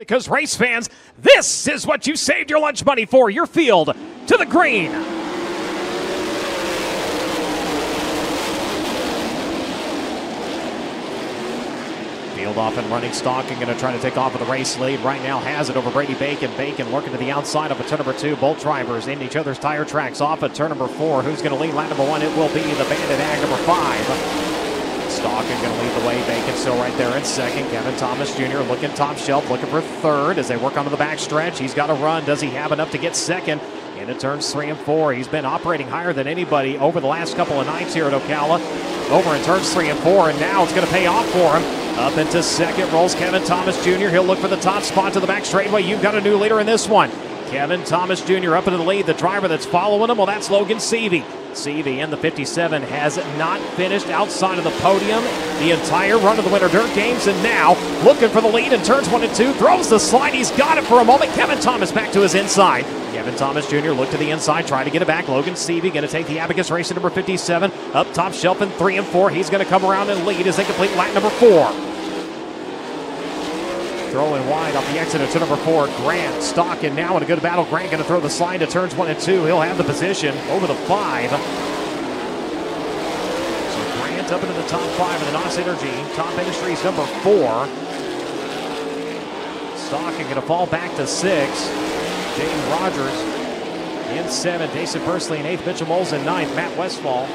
Because race fans, this is what you saved your lunch money for. Your field to the green. Field off and running, Stockon going to try to take off with the race lead. Right now has it over Brady Bacon. Bacon working to the outside of a turn number two. Both drivers in each other's tire tracks off at turn number four. Who's going to lead lap number one? It will be the Bandit Ag number five. Stockon going to lead the way. Bacon still right there in second. Kevin Thomas Jr. looking top shelf, looking for third as they work onto the back stretch. He's got a run. Does he have enough to get second? Into turns three and four. He's been operating higher than anybody over the last couple of nights here at Ocala. Over in turns three and four, and now it's going to pay off for him. Up into second rolls Kevin Thomas Jr. He'll look for the top spot to the back straightaway. You've got a new leader in this one. Kevin Thomas Jr. up into the lead. The driver that's following him, well, that's Logan Seavey. Seavey in the 57 has not finished outside of the podium the entire run of the Winter Dirt Games, and now looking for the lead in turns one and two. Throws the slide. He's got it for a moment. Kevin Thomas back to his inside. Kevin Thomas Jr. look to the inside, trying to get it back. Logan Seavey going to take the Abacus Racing number 57. Up top shelf in three and four. He's going to come around and lead as they complete lap number four. Throwing wide off the exit turn number four. Grant stalking now in a good battle. Grant going to throw the slide to turns one and two. He'll have the position over the five. So Grant up into the top five of the NOS Energy. Top Industries number four. Stockon going to fall back to six. Jadon Rogers in seven. Jason Persley in eighth. Mitchel Moles in ninth. Matt Westfall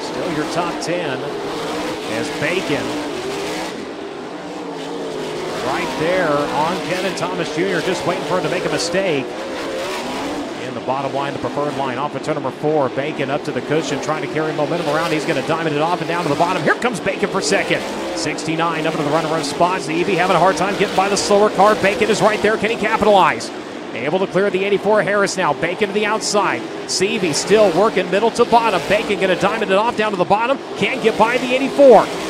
still your top ten as Bacon right there on Kevin Thomas Jr. Just waiting for him to make a mistake. In the bottom line, the preferred line off of turn number four. Bacon up to the cushion, trying to carry momentum around. He's going to diamond it off and down to the bottom. Here comes Bacon for second. 69 up into the run-run spots. The EV having a hard time getting by the slower car. Bacon is right there. Can he capitalize? Able to clear the 84 Harris now. Bacon to the outside. Seavey still working middle to bottom. Bacon going to diamond it off down to the bottom. Can't get by the 84.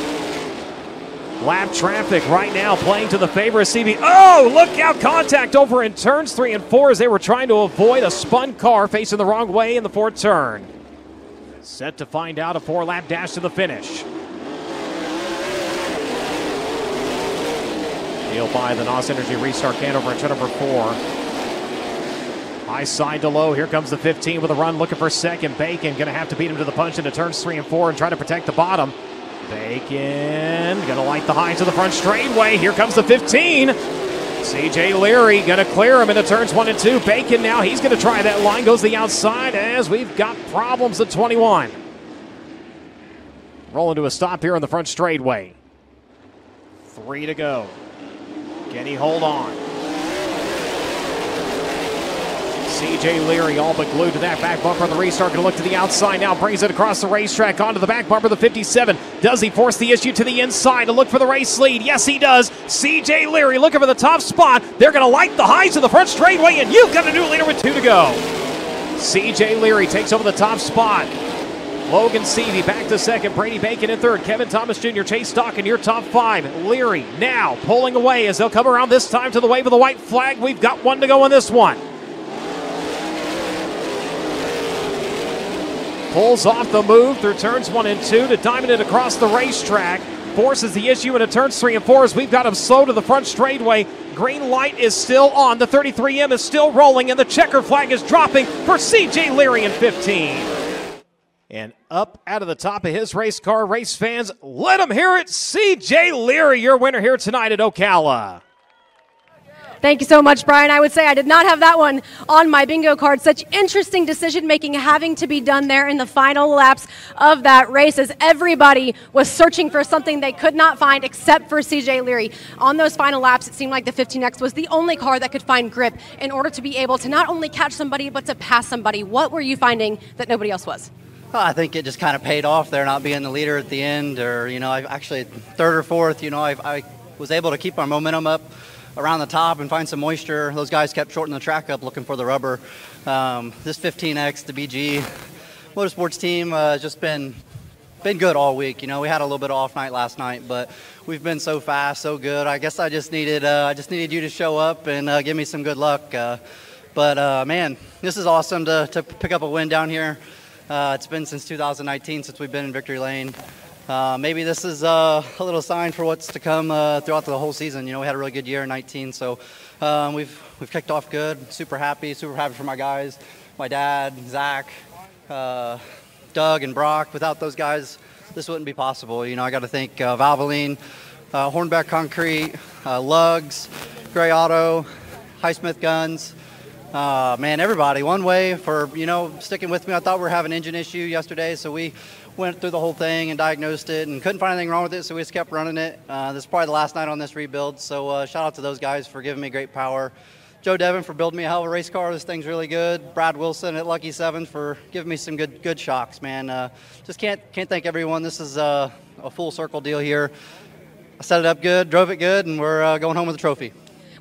Lap traffic right now playing to the favor of Seavey. Oh, look out! Contact over in turns three and four as they were trying to avoid a spun car facing the wrong way in the fourth turn. Set to find out a four lap dash to the finish. He'll buy the NOS Energy restart can over in turn number four. High side to low. Here comes the 15 with a run looking for second. Bacon going to have to beat him to the punch into turns three and four and try to protect the bottom. Bacon gonna light the high to the front straightway. Here comes the 15. CJ Leary gonna clear him into turns one and two. Bacon now he's gonna try that line. Goes the outside as we've got problems at 21. Rolling to a stop here on the front straightway. Three to go. Can he hold on? CJ Leary all but glued to that back bumper the restart. Going to look to the outside now. Brings it across the racetrack onto the back bumper, of the 57. Does he force the issue to the inside to look for the race lead? Yes, he does. CJ Leary looking for the top spot. They're going to light the highs to the front straightaway, and you've got a new leader with two to go. CJ Leary takes over the top spot. Logan Seavey back to second. Brady Bacon in third. Kevin Thomas Jr. Chase Stockon your top five. Leary now pulling away as they'll come around this time to the wave of the white flag. We've got one to go in this one. Pulls off the move through turns one and two to diamond it across the racetrack. Forces the issue into turns three and four as we've got him slow to the front straightaway. Green light is still on. The 33M is still rolling, and the checker flag is dropping for CJ Leary in 15. And up out of the top of his race car, race fans, let them hear it. CJ Leary, your winner here tonight at Ocala. Thank you so much, Brian. I would say I did not have that one on my bingo card. Such interesting decision making having to be done there in the final laps of that race as everybody was searching for something they could not find except for CJ Leary. On those final laps, it seemed like the 15X was the only car that could find grip in order to be able to not only catch somebody, but to pass somebody. What were you finding that nobody else was? Well, I think it just kind of paid off there, not being the leader at the end, or, you know, I actually third or fourth, you know, I, I was able to keep our momentum up around the top and find some moisture. Those guys kept shortening the track up looking for the rubber. Um, this 15X, the BG Motorsports team uh, has just been been good all week. You know, we had a little bit of off night last night, but we've been so fast, so good. I guess I just needed uh, I just needed you to show up and uh, give me some good luck. Uh, but uh, man, this is awesome to, to pick up a win down here. Uh, it's been since 2019 since we've been in victory lane. Uh, maybe this is uh, a little sign for what's to come uh, throughout the whole season. You know, we had a really good year in 19, so um, we've we've kicked off good. Super happy, super happy for my guys, my dad, Zach, uh, Doug, and Brock. Without those guys, this wouldn't be possible. You know, I got to thank uh, Valvoline, uh, Hornbeck Concrete, Lugs, Gray Auto, Highsmith Guns. Uh, man, everybody, one way for you know sticking with me. I thought we were having engine issue yesterday, so we went through the whole thing and diagnosed it and couldn't find anything wrong with it, so we just kept running it. Uh, this is probably the last night on this rebuild, so uh, shout out to those guys for giving me great power. Joe Devin for building me a hell of a race car. This thing's really good. Brad Wilson at Lucky Seven for giving me some good good shocks, man. Uh, just can't can't thank everyone. This is uh, a full circle deal here. I set it up good, drove it good, and we're uh, going home with a trophy.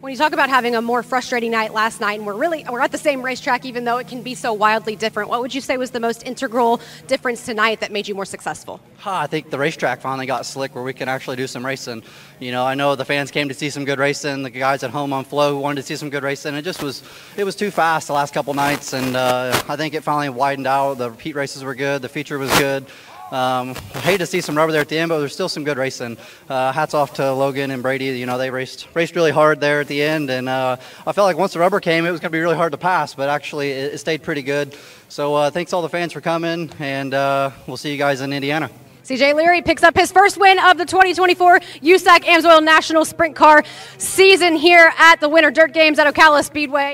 When you talk about having a more frustrating night last night, and we're really we're at the same racetrack, even though it can be so wildly different. What would you say was the most integral difference tonight that made you more successful? I think the racetrack finally got slick, where we can actually do some racing. You know, I know the fans came to see some good racing. The guys at home on Flo wanted to see some good racing. It just was it was too fast the last couple nights, and uh, I think it finally widened out. The repeat races were good. The feature was good. Um, I hate to see some rubber there at the end, but there's still some good racing. Uh, hats off to Logan and Brady. You know, they raced raced really hard there at the end, and uh, I felt like once the rubber came, it was going to be really hard to pass, but actually it, it stayed pretty good. So uh, thanks all the fans for coming, and uh, we'll see you guys in Indiana. CJ Leary picks up his first win of the 2024 USAC Amsoil National Sprint Car season here at the Winter Dirt Games at Ocala Speedway.